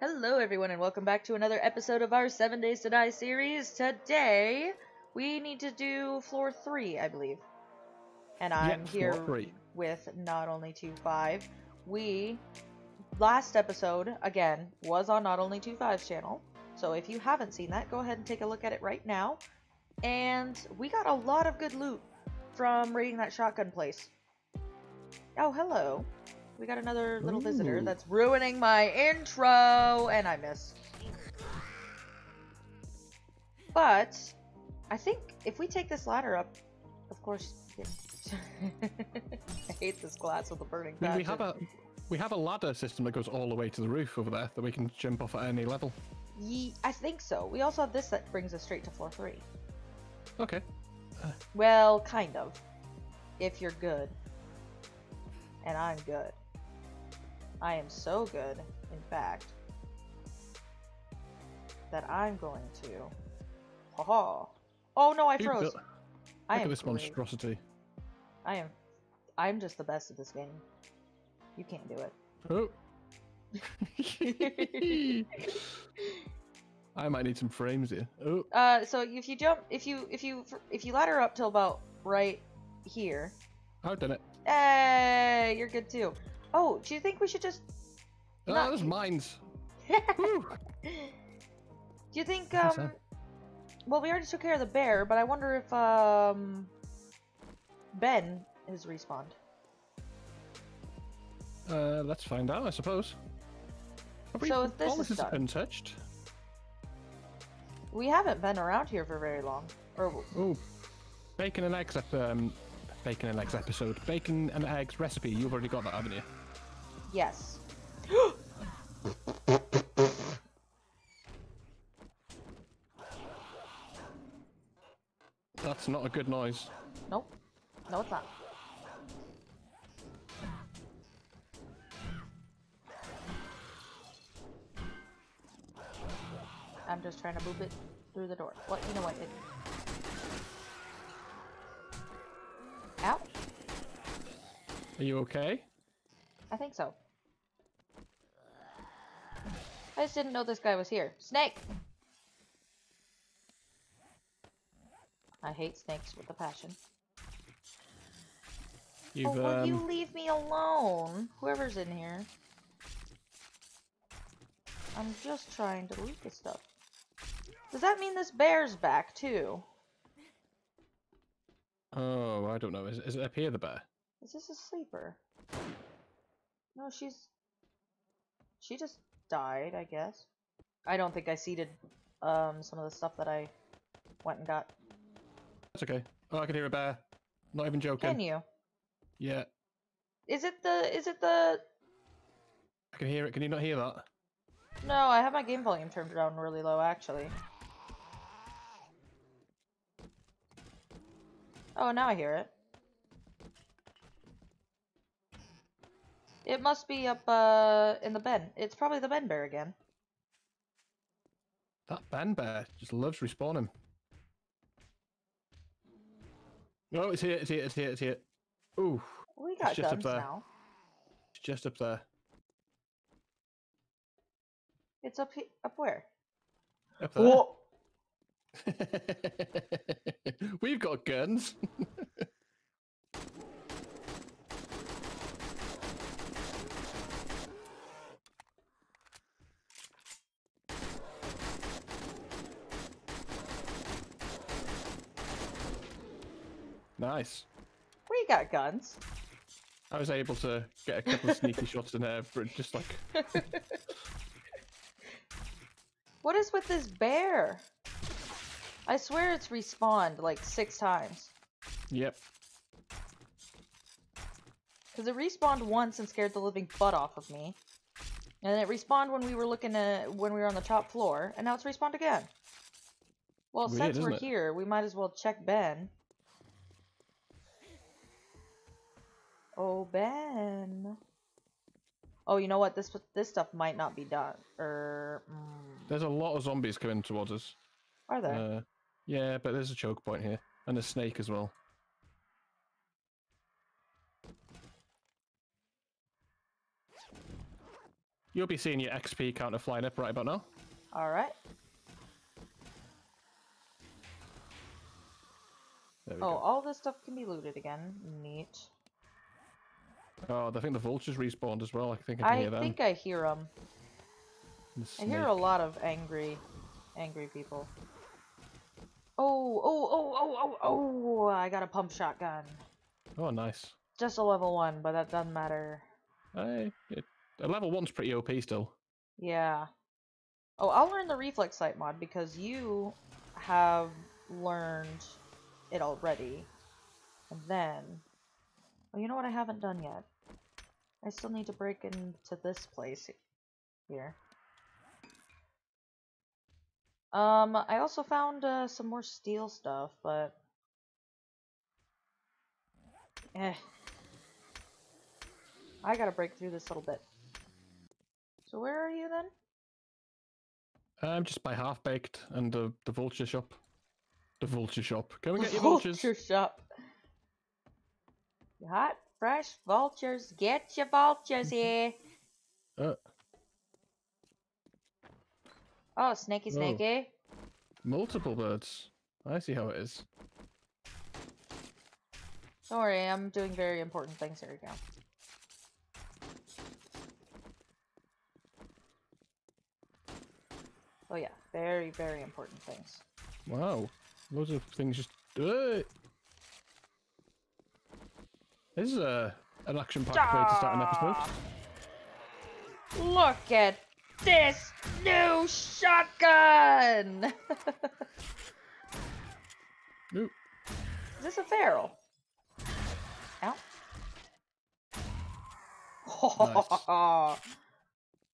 Hello, everyone, and welcome back to another episode of our Seven Days to Die series. Today, we need to do floor three, I believe. And I'm here with not only two five. We last episode again was on not only two five's channel. So if you haven't seen that, go ahead and take a look at it right now. And we got a lot of good loot from raiding that shotgun place. Oh, hello. We got another little visitor that's ruining my intro, and I missed. But I think if we take this ladder up, of course. yeah. I hate this glass with a burning I mean, we have a we have a ladder system that goes all the way to the roof over there that we can jump off at any level. Ye- I think so. We also have this that brings us straight to floor three. Okay. Well, kind of. If you're good. And I'm good. I am so good, in fact, that I'm going to. Haha. Oh no, I froze. I Look am at this great. monstrosity. I am. I'm just the best at this game. You can't do it. Oh. I might need some frames here. Oh. Uh, so if you jump, if you if you if you ladder up till about right here, I've done it. hey, you're good too. Oh, do you think we should just? Ah, Not- there's mines. do you think think so. um? Well, we already took care of the bear, but I wonder if um. Ben has respawned. Uh, let's find out, I suppose. Have we, So if this all is this is done- untouched. We haven't been around here for very long. Or Oh, bacon and eggs. Um, bacon and eggs episode. Bacon and eggs recipe. You've already got that, haven't you? Yes. That's not a good noise. Nope. No, it's not. I'm just trying to move it through the door. What? You know what? It... Ow. Are you okay? I think so. I just didn't know this guy was here. Snake! I hate snakes with a passion. You've oh, will um, you leave me alone? Whoever's in here. I'm just trying to loot the stuff. Does that mean this bear's back too? Oh, I don't know. Is, is it up here, the bear? Is this a sleeper? No, she's... She just died, I guess. I don't think I seeded um, some of the stuff that I went and got. That's okay. Oh, I can hear a bear. Not even joking. Can you? Yeah, Is it the... Is it the... I can hear it. Can you not hear that? No, I have my game volume turned down really low, actually. Oh, now I hear it. It must be up, uh, in the Ben. It's probably the Ben Bear again. That Ben bear just loves respawning. Oh, it's here. It's here. It's here. It's here. Ooh, We got just up guns there. now. it's just up there. It's up he up where? Up there. We've got guns. nice. We got guns. I was able to get a couple of sneaky shots in there, but just like What is with this bear? I swear it's respawned like six times. Yep. Because it respawned once and scared the living butt off of me. And then it respawned when we were looking at when we were on the top floor, and now it's respawned again. Well, Weird, since we're it? here, we might as well check Ben. Oh, Ben. Oh, you know what? This this stuff might not be done. Or mm, There's a lot of zombies coming towards us. are there? Uh, yeah, but there's a choke point here and a snake as well. You'll be seeing your XP counter flying up right about now. Alright. There we Oh, go. all this stuff can be looted again. Neat. Oh, I think the vultures respawned as well. I think I can I hear them. think I hear them. The I hear a lot of angry, angry people. Oh, oh, oh, oh, oh, oh! I got a pump shotgun. Oh, nice. Just a level one, but that doesn't matter. Hey, it, a level one's pretty OP still. Yeah. Oh, I'll learn the reflex sight mod because you have learned it already. And then, oh, you know what I haven't done yet? I still need to break into this place here. Um, I also found uh, some more steel stuff, but eh, I gotta break through this little bit. So where are you then? I'm just by half baked and the the vulture shop. The vulture shop. Can we get your vultures? Vulture shop. You Hot, fresh vultures. Get your vultures here. Uh, Oh, snaky, Whoa. snaky. multiple birds. I see how it is. Don't worry, I'm doing very important things. Here we go. Oh yeah, very, very important things. Wow, loads of things just. Uh, this is a an action packed way to start an episode. Look at this new shotgun! Oop. Is this a feral? Ow.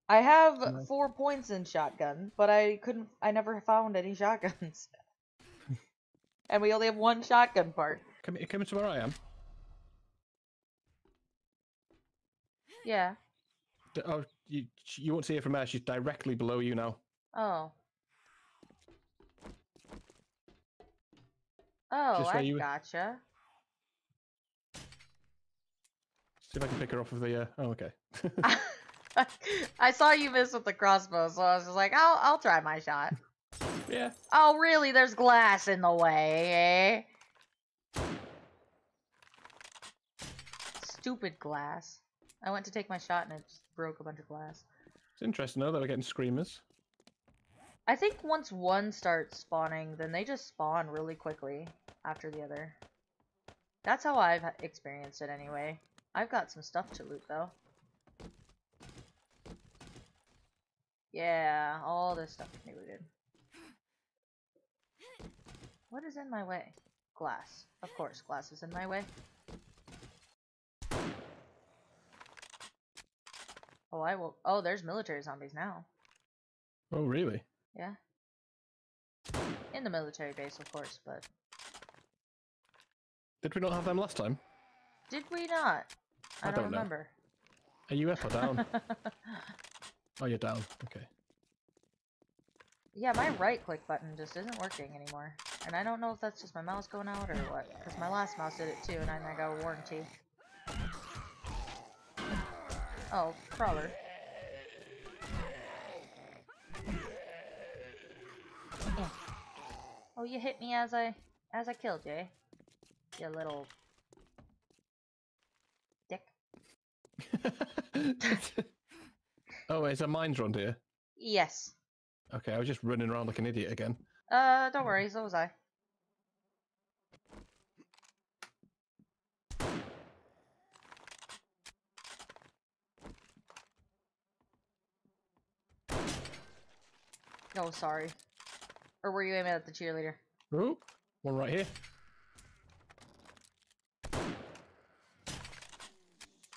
I have Nice. four points in shotgun, but I couldn't. I never found any shotguns. and we only have one shotgun part. Come, come into where I am. Yeah. D- Oh, you you won't see her from there. She's directly below you now. Oh. Oh, I you- gotcha. See if I can pick her off of the. Uh... Oh, okay. I saw you miss with the crossbow, so I was just like, I'll I'll try my shot. yeah. Oh, really? There's glass in the way, eh? Stupid glass. I went to take my shot and it just broke a bunch of glass. It's interesting though that we're getting screamers. I think once one starts spawning, then they just spawn really quickly after the other. That's how I've experienced it anyway. I've got some stuff to loot though. Yeah, all this stuff can be looted. What is in my way? Glass. Of course, glass is in my way. Oh, I will. Oh, there's military zombies now. Oh, really? Yeah. In the military base, of course, but Did we not have them last time? did we not? I, I don't, don't remember. Are you up or down? oh, you're down. Okay. yeah, my right click button just isn't working anymore. And I don't know if that's just my mouse going out or what. Because my last mouse did it too, and I I got a warranty. Oh, crawler. Eh. Oh, you hit me as I as I killed you, eh? You little dick. oh, is there mines around here? Yes. Okay, I was just running around like an idiot again. Uh, don't worry, so was I. Oh, sorry. Or were you aiming at the cheerleader? Oh, one right here.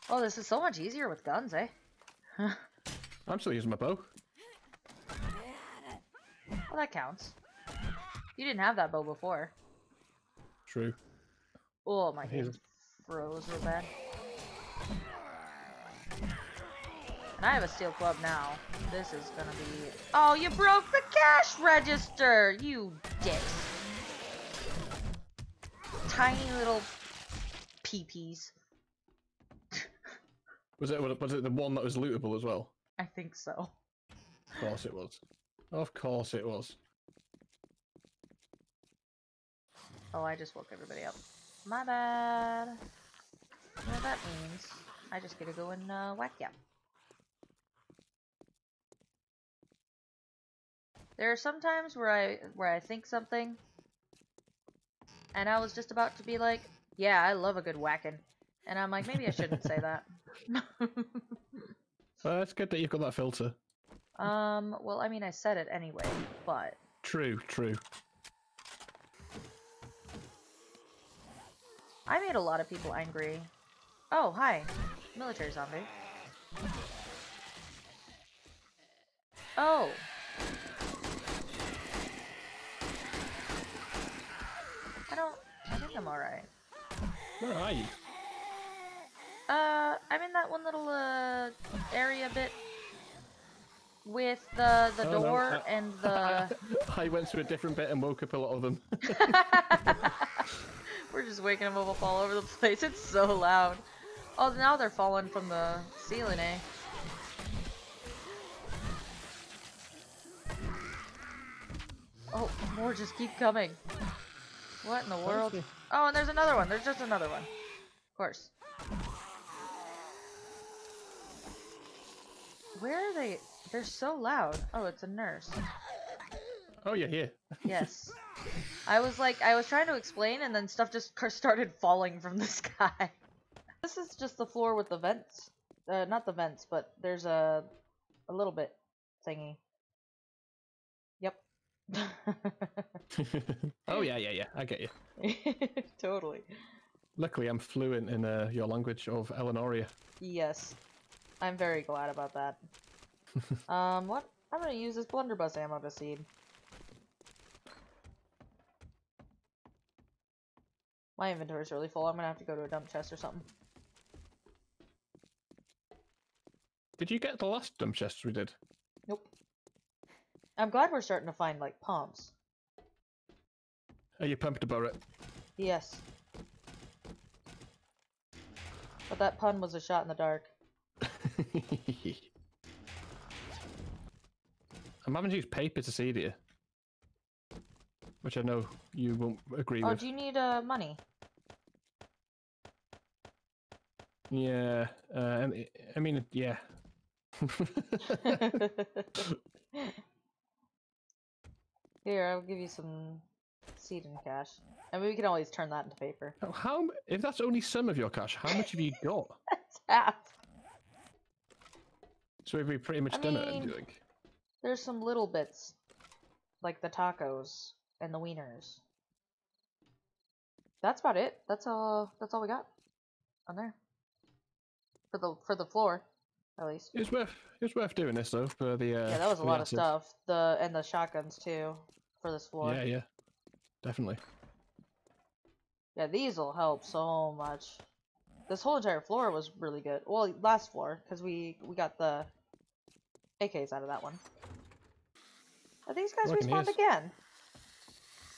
Oh, this is so much easier with guns, eh? I'm still using my bow. Well, that counts. You didn't have that bow before. True. Oh, my game froze real bad. And I have a steel club now. This is gonna be... Oh, you broke the cash register! You dicks. Tiny little peepees. Was it was it the one that was lootable as well? I think so. Of course it was. Of course it was. Oh, I just woke everybody up. My bad. You what that means? I just gotta go and uh, whack ya. There are some times where I where I think something, and I was just about to be like, "Yeah, I love a good whacking," and I'm like, maybe I shouldn't say that. Well, it's good that you've got that filter. um, well, I mean, I said it anyway, but True, true. I made a lot of people angry. Oh, hi, military zombie. Oh. I don't. I think I'm alright. Where are you? Uh, I'm in that one little uh area bit with the the Oh, no, door uh, and the. I went to a different bit and woke up a lot of them. We're just waking them up all over the place. It's so loud. Oh, now they're falling from the ceiling, eh? Oh, more just keep coming. What in the world? Oh, and there's another one. There's just another one. Of course. Where are they? They're so loud. Oh, it's a nurse. oh, you're here. Yes. I was like, I was trying to explain, and then stuff just started falling from the sky. This is just the floor with the vents. Uh, not the vents, but there's a, a little bit thingy. Oh, yeah, yeah, yeah. I get you. totally. Luckily, I'm fluent in uh, your language of Ellenoria. Yes. I'm very glad about that. um, what? I'm gonna use this blunderbuss ammo to seed. My inventory's really full. I'm gonna have to go to a dump chest or something. Did you get the last dump chest we did? I'm glad we're starting to find, like, pumps. Are you pumped about it? Yes. But that pun was a shot in the dark. I'm having to use paper to seed here. Which I know you won't agree Oh, with. do you need, uh, money? Yeah, uh, I mean, yeah. Here, I'll give you some seed and cash. I mean, we can always turn that into paper. Oh, how- How, if that's only some of your cash, how much have you got? That's half. So have we pretty much I done it? mean- Do you think? There's some little bits, like the tacos and the wieners. That's about it. That's all. That's all we got on there for the for the floor, at least. It was worth. it's worth doing this though for the. Uh, yeah, that was a lot of stuff. The and the shotguns too for this floor. Yeah, yeah, definitely. Yeah, these will help so much. This whole entire floor was really good. Well, last floor because we we got the AKs out of that one. Are these guys he respawned again?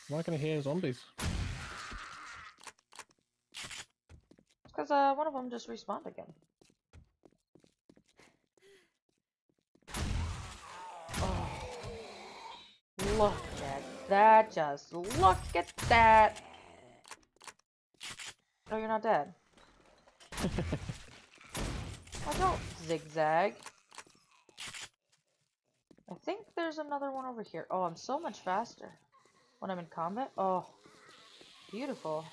Why can I hear zombies? Because uh, one of them just respawned again. Look at that! Just look at that! Oh, you're not dead. Oh, don't zigzag. I think there's another one over here. Oh, I'm so much faster when I'm in combat. Oh, beautiful.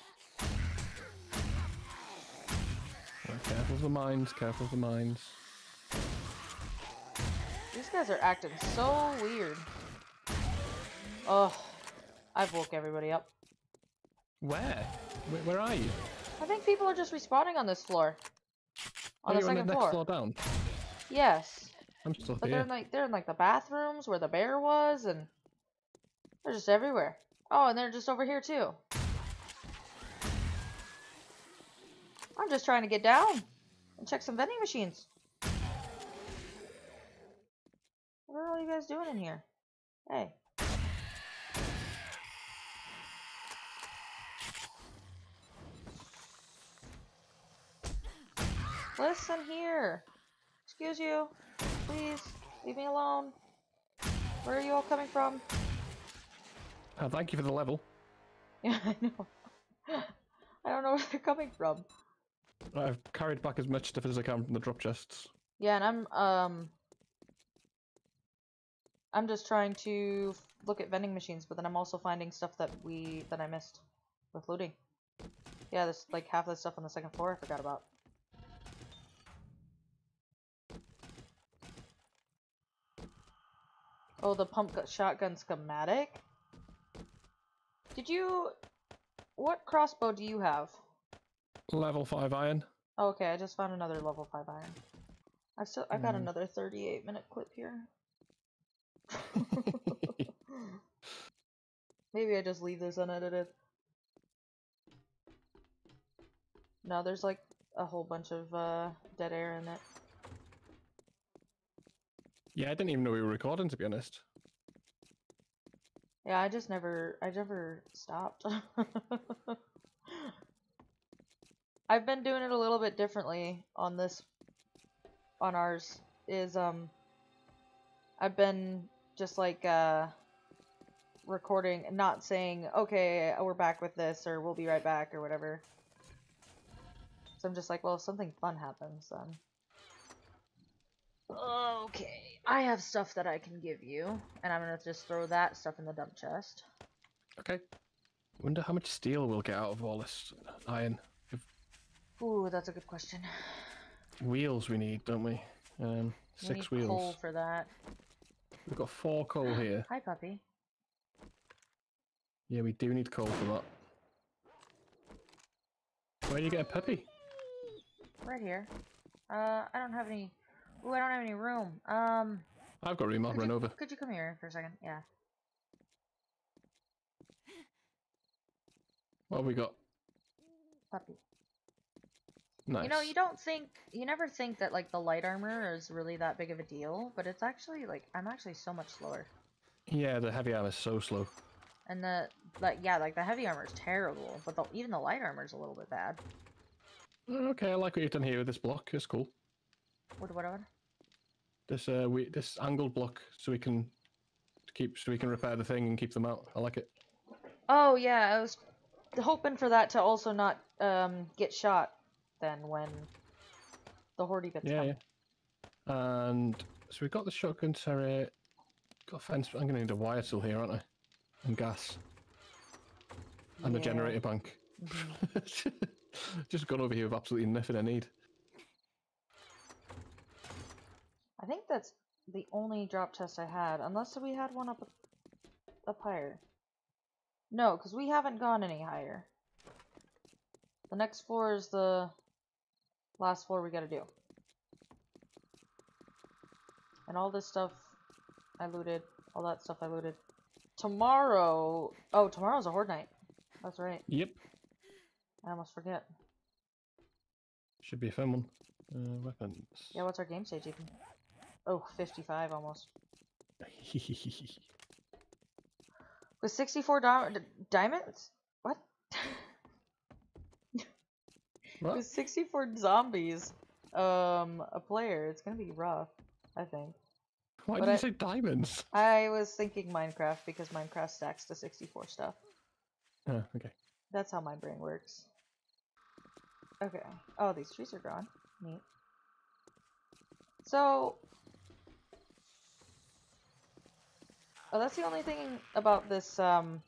Right, careful of the mines. Careful of the mines. These guys are acting so weird. Oh, I've woke everybody up. Where? Where, where are you? I think people are just respawning on this floor. On oh, the you're on the floor. floor down. Yes. I'm still But they're here. in like they're in like the bathrooms where the bear was and they're just everywhere. Oh, and they're just over here too. I'm just trying to get down and check some vending machines. What are all you guys doing in here? Hey. Listen here. Excuse you. Please, leave me alone. Where are you all coming from? Uh, thank you for the level. Yeah, I know. I don't know where they're coming from. I've carried back as much stuff as I can from the drop chests. Yeah, and I'm um I'm just trying to look at vending machines, but then I'm also finding stuff that we that I missed with looting. Yeah, there's like half of the stuff on the second floor I forgot about. Oh, the pump gu- shotgun schematic. Did you? What crossbow do you have? Level 5 iron. Oh, okay, I just found another level five iron. I've still I got Mm. another thirty-eight minute clip here. Maybe I just leave this unedited. No, there's like a whole bunch of uh, dead air in it. Yeah, I didn't even know we were recording, to be honest. Yeah, I just never, I never stopped. I've been doing it a little bit differently on this, on ours, is, um, I've been just like, uh, recording, and not saying, okay, we're back with this, or we'll be right back, or whatever. So I'm just like, well, if something fun happens, then. Okay, I have stuff that I can give you, and I'm gonna just throw that stuff in the dump chest. Okay. Wonder how much steel we'll get out of all this iron. If Ooh, that's a good question. wheels we need, don't we? Um, We six need wheels. coal for that. We've got four coal here. Hi, puppy. Yeah, we do need coal for that. Where do you get a puppy? Right here. Uh, I don't have any. Ooh, I don't have any room. Um, I've got room, I'll run you, over. Could you come here for a second? Yeah. What have we got? Puppy. Nice. You know, you don't think, you never think that like the light armor is really that big of a deal, but it's actually like I'm actually so much slower. Yeah, the heavy armor is so slow. And the like, yeah, like the heavy armor is terrible, but the, even the light armor is a little bit bad. Oh, Okay, I like what you've done here with this block. It's cool. What? What? What? This uh, we this angled block, so we can keep, so we can repair the thing and keep them out. I like it. Oh yeah, I was hoping for that to also not um get shot then when the hordy gets Yeah, come. yeah. And so we've got the shotgun turret. Got a fence. I'm gonna need a wire tool here, aren't I? And gas. And a generator bank. Mhm. Just gone over here with absolutely nothing I need. I think that's the only drop chest I had, unless we had one up up higher. No, because we haven't gone any higher. The next floor is the last floor we gotta do. And all this stuff I looted. All that stuff I looted. Tomorrow... Oh, tomorrow's a horde night. That's right. Yep. I almost forget. Should be a fun one. Uh, weapons. Yeah, what's our game stage even? Oh, 55 almost. With 64 di- diamonds? What? what? With 64 zombies, um, a player, it's gonna be rough, I think. Why but did you I- say diamonds? I was thinking Minecraft because Minecraft stacks to 64 stuff. Oh, okay. That's how my brain works. Okay. Oh, these trees are gone. Neat. So... Oh, that's the only thing about this, um,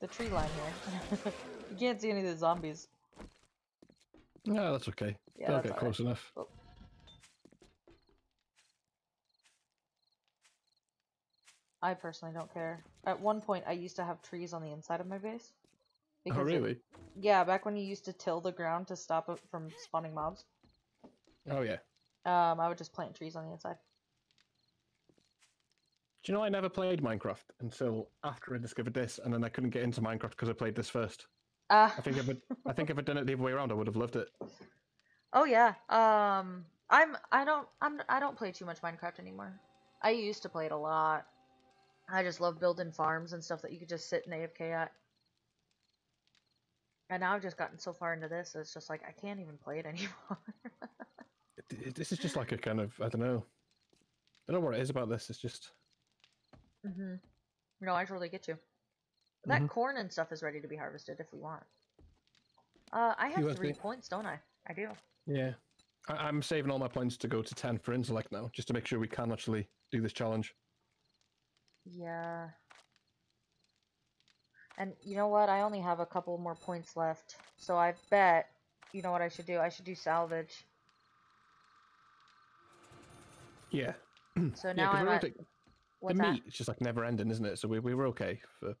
the tree line here. you can't see any of the zombies. No, that's okay. Yeah, They'll that's get close enough. I personally don't care. At one point, I used to have trees on the inside of my base. Oh, it- really? yeah, back when you used to till the ground to stop it from spawning mobs. Oh, yeah. Um, I would just plant trees on the inside. Do you know I never played Minecraft until after I discovered this, and then I couldn't get into Minecraft because I played this first. Ah. I think if I'd, I think if I'd done it the other way around, I would have loved it. Oh yeah. Um, I'm. I don't. I'm. I don't play too much Minecraft anymore. I used to play it a lot. I just love building farms and stuff that you could just sit in AFK at. And now I've just gotten so far into this, it's just like I can't even play it anymore. This is just like a kind of I don't know. I don't know what it is about this. It's just Mm-hmm. No, I totally get you. That Mhm. corn and stuff is ready to be harvested if we want. Uh, I have three points, don't I? I do. yeah. I, I'm saving all my points to go to ten for intellect now, just to make sure we can actually do this challenge. Yeah. And you know what? I only have a couple more points left. So I bet, you know what I should do? I should do salvage. Yeah. So yeah, I'm. Okay- the What's that? meat is just like never ending, isn't it? So we we were okay for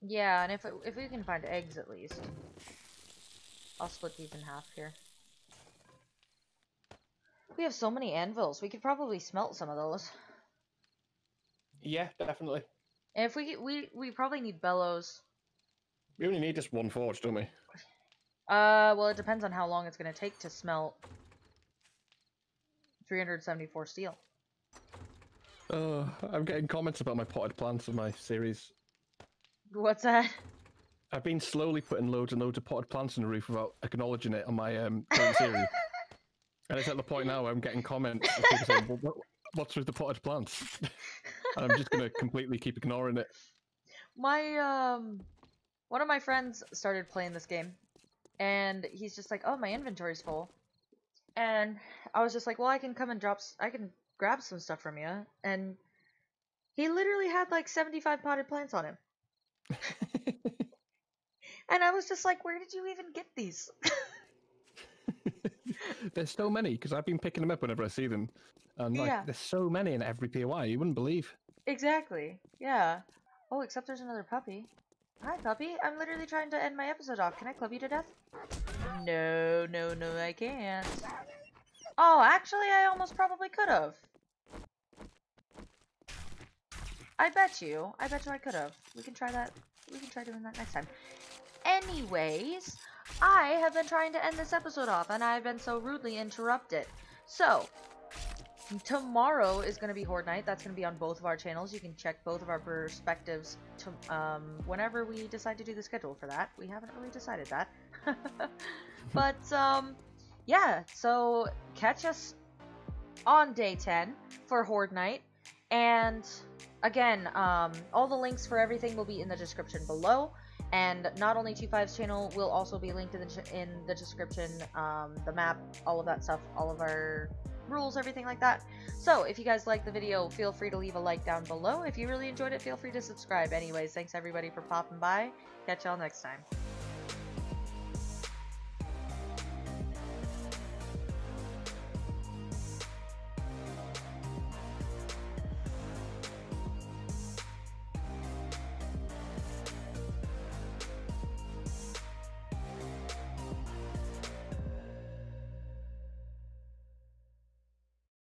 Yeah, and if, if we can find eggs at least. I'll split these in half here. We have so many anvils. We could probably smelt some of those. Yeah, definitely. And if we we we probably need bellows. We only need just one forge, don't we? Uh, well, it depends on how long it's gonna take to smelt 374 steel. Uh, I'm getting comments about my potted plants in my series. What's that? I've been slowly putting loads and loads of potted plants in the roof without acknowledging it on my um, current series. And it's at the point now where I'm getting comments of people saying, well, what, what's with the potted plants? and I'm just going to completely keep ignoring it. My um, one of my friends started playing this game, and he's just like, "Oh, my inventory's full," and I was just like, "Well, I can come and drop. S- I can grab some stuff from you," and he literally had like 75 potted plants on him, and I was just like, "Where did you even get these?" there's so many because I've been picking them up whenever I see them. And like, Yeah. there's so many in every POI, you wouldn't believe. exactly. Yeah. Oh, except there's another puppy. Hi, puppy. I'm literally trying to end my episode off. Can I club you to death? No, no, no, I can't. Oh, actually, I almost probably could have. I bet you. I bet you I could have. We can try that. We can try doing that next time. Anyways, I have been trying to end this episode off, and I've been so rudely interrupted. So, tomorrow is going to be Horde Night. That's going to be on both of our channels. You can check both of our perspectives to, um, whenever we decide to do the schedule for that. We haven't really decided that. but, um, yeah, so catch us on day 10 for Horde Night. And again, um, all the links for everything will be in the description below. And not only 25's channel will also be linked in the, in the description, um, the map, all of that stuff, all of our rules, everything like that. So if you guys liked the video, feel free to leave a like down below. If you really enjoyed it, feel free to subscribe. Anyways, thanks everybody for popping by. Catch y'all next time.